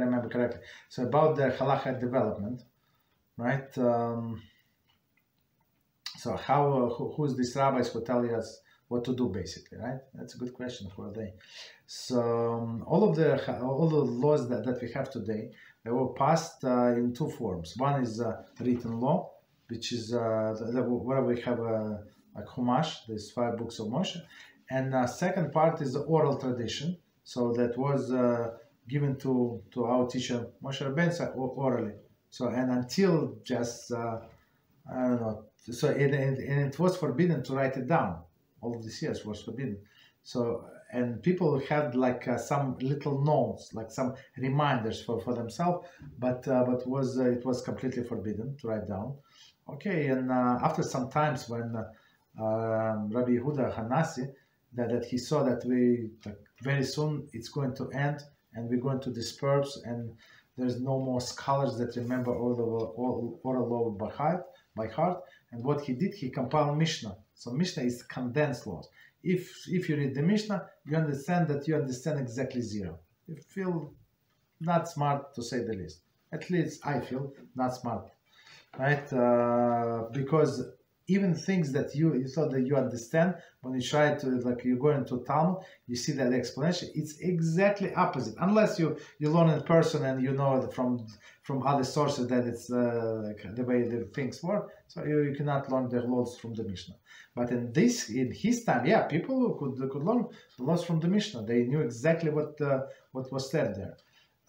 remember correctly. So about the halacha development, right? Um, so how, uh, who, who's these rabbis who tell us what to do basically, right? That's a good question for a day. So um, all of the all the laws that, that we have today, they were passed uh, in two forms. One is uh, written law, which is uh, the, where we have a, like Chumash, these five books of Moshe, and uh, second part is the oral tradition. So that was uh, given to to our teacher Moshe Rabbeinu orally. So and until just uh, I don't know. So it, and it was forbidden to write it down. All of these years was forbidden. So and people had like uh, some little notes, like some reminders for, for themselves, but uh, but was uh, it was completely forbidden to write down. Okay, and uh, after some times when uh, um, Rabbi Yehuda Hanasi that, that he saw that we very soon it's going to end and we're going to disperse and there's no more scholars that remember all the all, oral law by heart by heart. And what he did he compiled mishnah. So mishnah is condensed laws. If if you read the mishnah you understand that you understand exactly zero. You feel not smart to say the least. At least i feel not smart right? Uh, because even things that you, you thought that you understand when you try to like you go into Talmud, you see that explanation. It's exactly opposite. Unless you you learn in person and you know it from from other sources that it's uh, like the way the things work. So you, you cannot learn the laws from the Mishnah. But in this in his time, yeah, people could could learn the laws from the Mishnah. They knew exactly what uh, what was said there.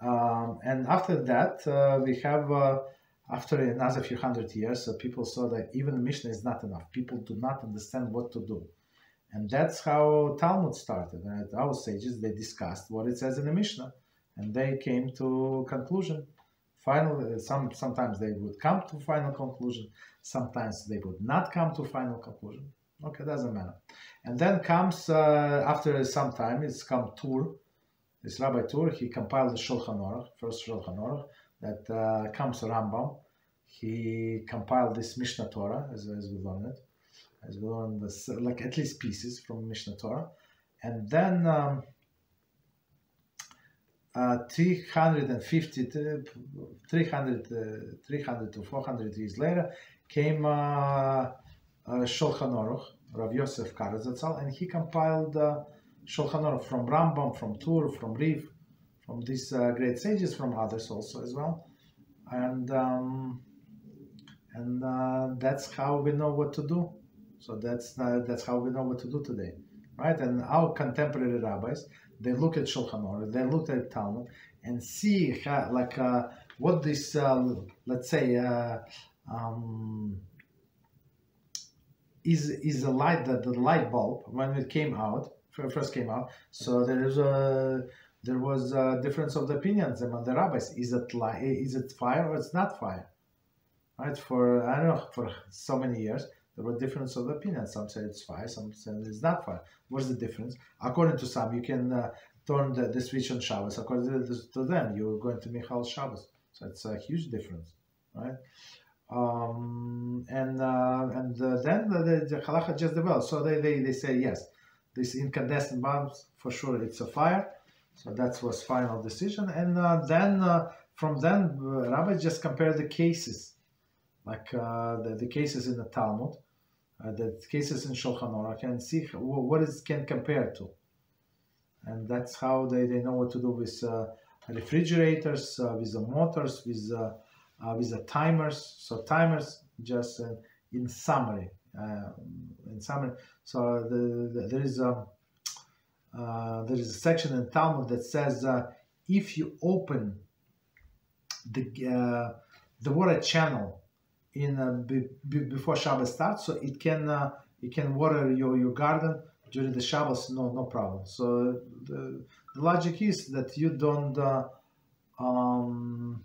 Um, and after that, uh, we have uh, after another few hundred years, so people saw that even Mishnah is not enough. People do not understand what to do. And that's how Talmud started. And our sages, they discussed what it says in the Mishnah. And they came to conclusion. Final, some, sometimes they would come to final conclusion. Sometimes they would not come to final conclusion. Okay, doesn't matter. And then comes, uh, after some time, it's come Tur. This Rabbi Tur, he compiled the Shulchan Aruch, first Shulchan Aruch that uh, comes Rambam. He compiled this Mishnah Torah, as, as we learned it, as we learned this, like at least pieces from Mishnah Torah. And then um, uh, 350, 300, uh, 300 to 400 years later came uh, uh, Shulchan Aruch, Rav Yosef Karo zatzal, and he compiled uh, Shulchan Aruch from Rambam, from Tur, from Rif, from these uh, great sages, from others also as well, and um, and uh, that's how we know what to do. So that's uh, that's how we know what to do today, right? And our contemporary rabbis, they look at Shulchan Aruch, they look at Talmud, and see how, like uh, what this, uh, let's say. Uh, um, is is a light that the light bulb when it came out first came out so there is a there was a difference of the opinions among the rabbis. Is it like, is it fire or it's not fire? Right? For I don't know for so many years there were difference of opinions. Some say it's fire, some say it's not fire. What's the difference? According to some, you can uh, turn the, the switch on Shabbos. According to, to them, you're going to mechallel Shabbos. So it's a huge difference, right? Um, and uh, and uh, then the, the halacha just developed. So they, they, they say yes, this incandescent bulbs for sure it's a fire so that was final decision. And uh, then uh, from then, uh, Rabbi just compared the cases, like uh, the, the cases in the Talmud, uh, the cases in Shulchan Aruch, and see what it can compare to. And that's how they, they know what to do with uh, refrigerators, with the motors, with, with the timers. So timers, just in summary, in summary. So the, the, there is a uh, there is a section in Talmud that says uh, if you open the uh, the water channel in uh, be, be before Shabbos starts, so it can uh, it can water your, your garden during the Shabbos, no no problem. So the, the logic is that you don't. Um,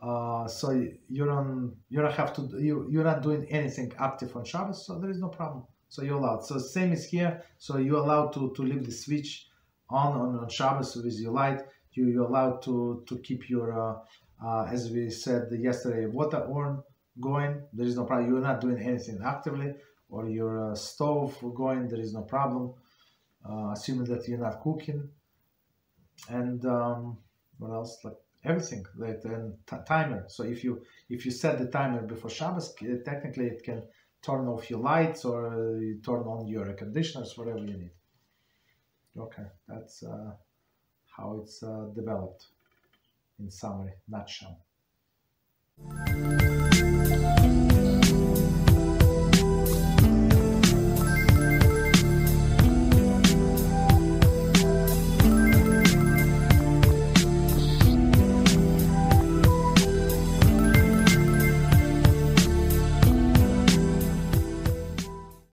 uh, so you don't you don't have to you you're not doing anything active on Shabbos, so there is no problem. So you're allowed. So same is here. So you're allowed to, to leave the switch on on, on Shabbos with your light. You, you're allowed to, to keep your, uh, uh, as we said yesterday, water urn going. There is no problem. You're not doing anything actively. Or your uh, stove going. There is no problem. Uh, assuming that you're not cooking. and um, what else? Like everything, like and timer. So if you if you set the timer before Shabbos, technically it can turn off your lights or uh, turn on your air conditioners, whatever you need. Okay, that's uh, how it's uh, developed in summary, nutshell.